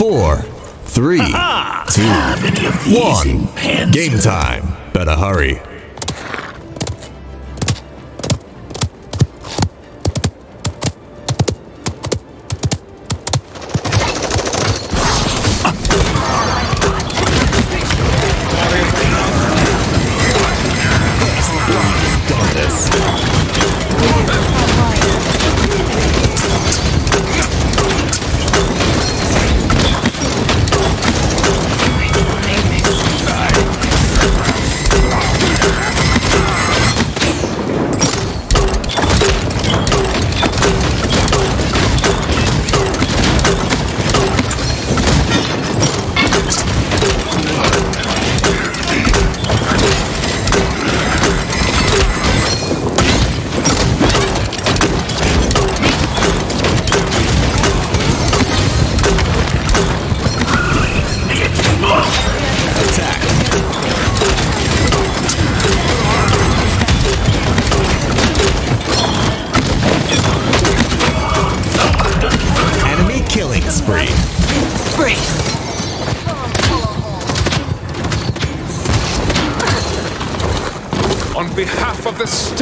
four, three, two, one. Game time. Better hurry.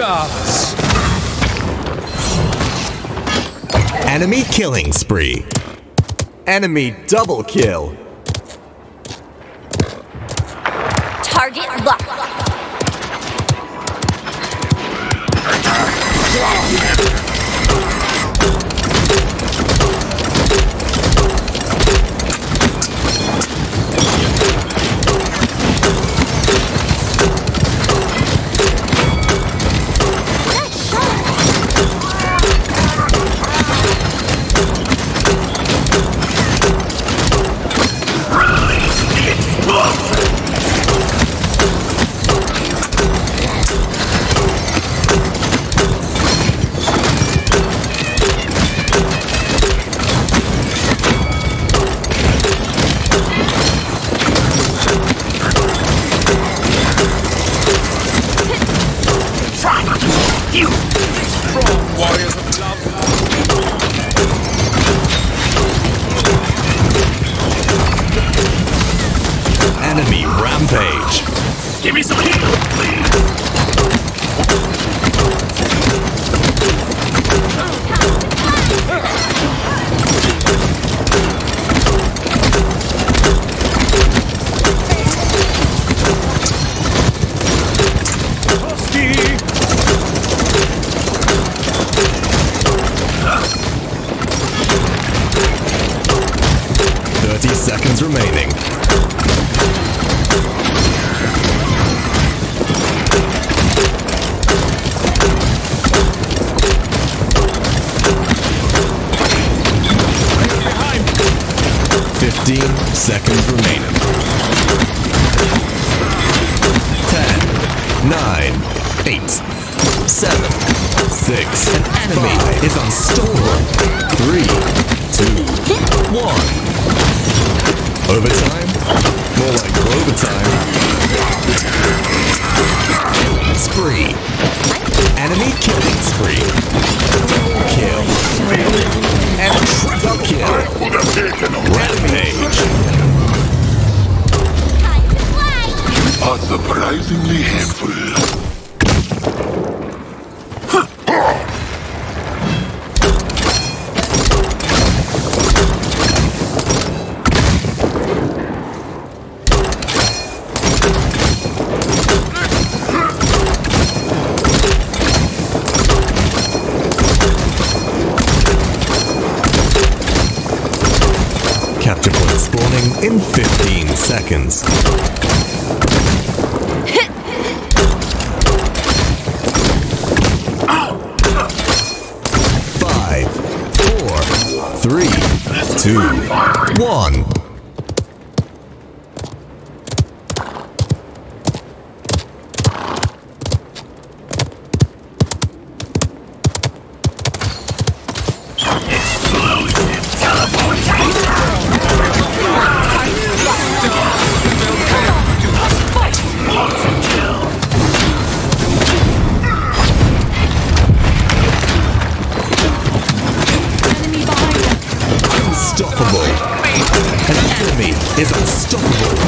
Of Enemy killing spree. Enemy double kill. Target locked. strong Enemy rampage. Give me some heal, please. Seconds remaining. Fifteen seconds remaining. Ten, nine, eight, seven, six. An enemy is unstoppable. Three, two, one. Overtime? More like overtime. Spree. Enemy killing spree. Kill. And triple kill. Would have taken a Rampage. are surprisingly helpful. Seconds. Five, four, three, two, one. is unstoppable.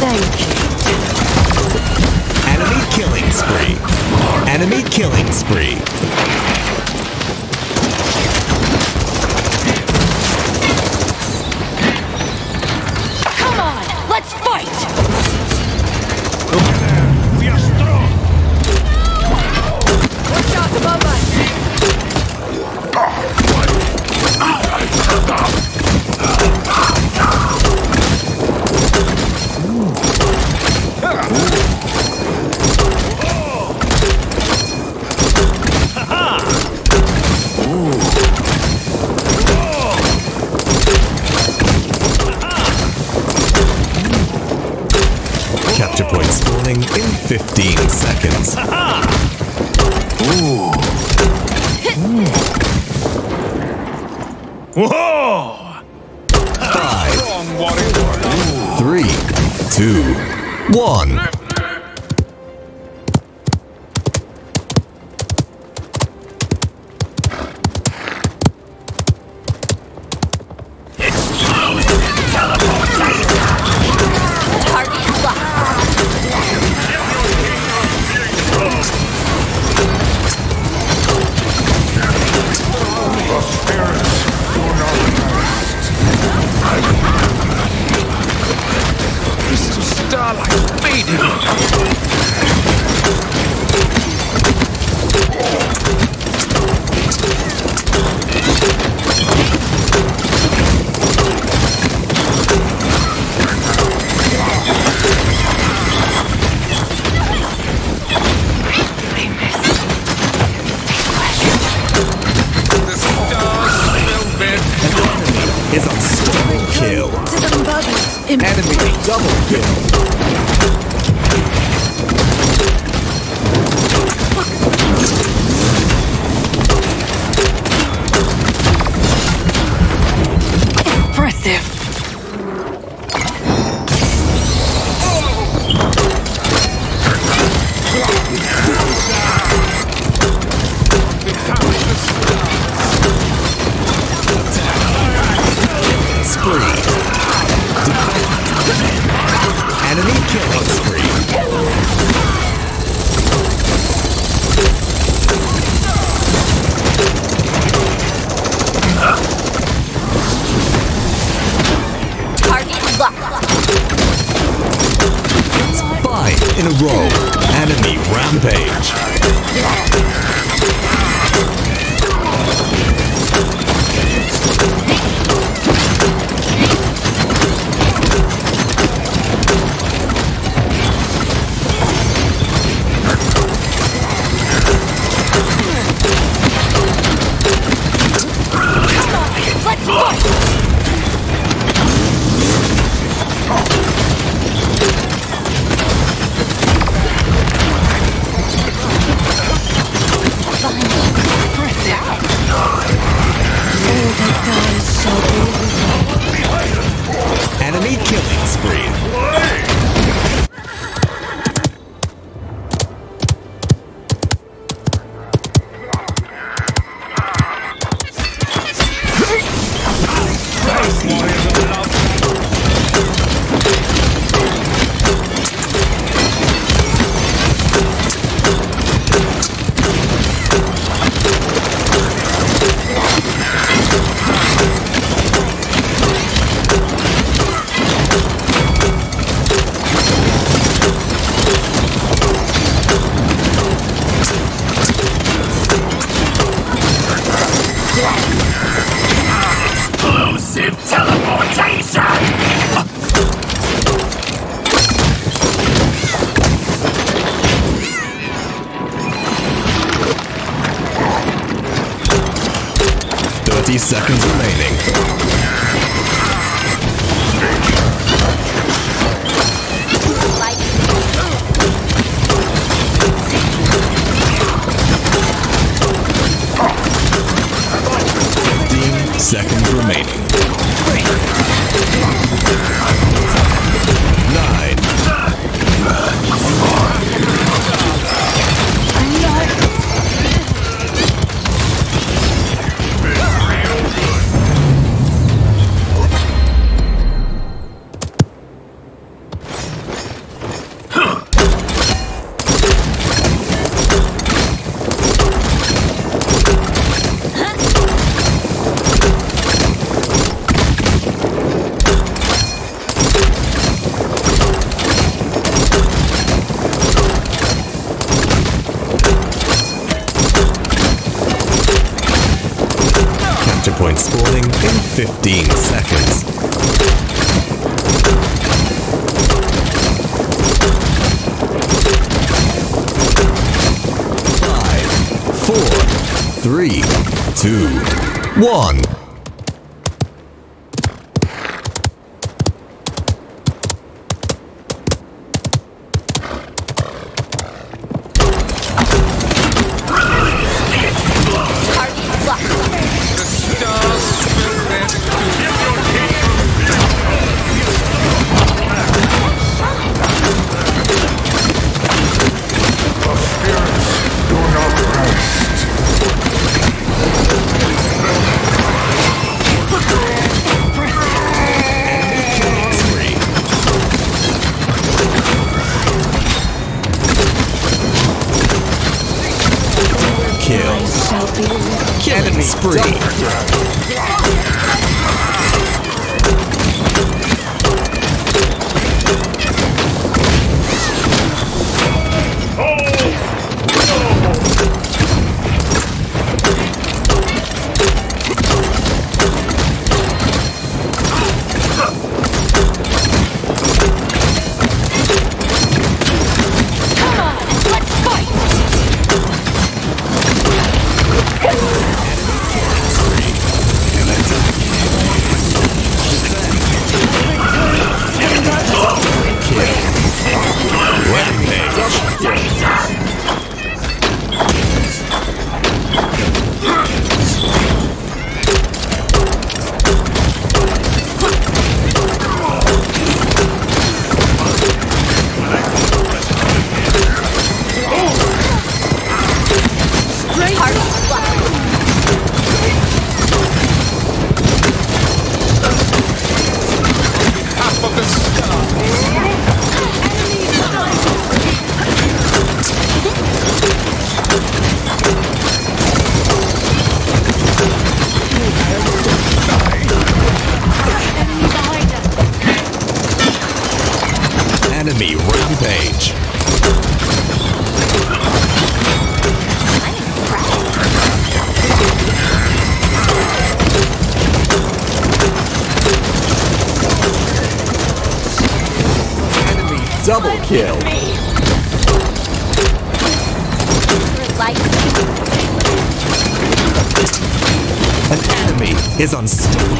Thank you. Enemy killing spree. Enemy killing spree. 15 seconds. Hmm. Whoa! Five, Strong warrior. three, two, one. Starlight fading. The stars will bend. Is a stunning kill. To the mothers. Enemy double kill. Remaining. Two, one. Kill. An enemy is unstoppable.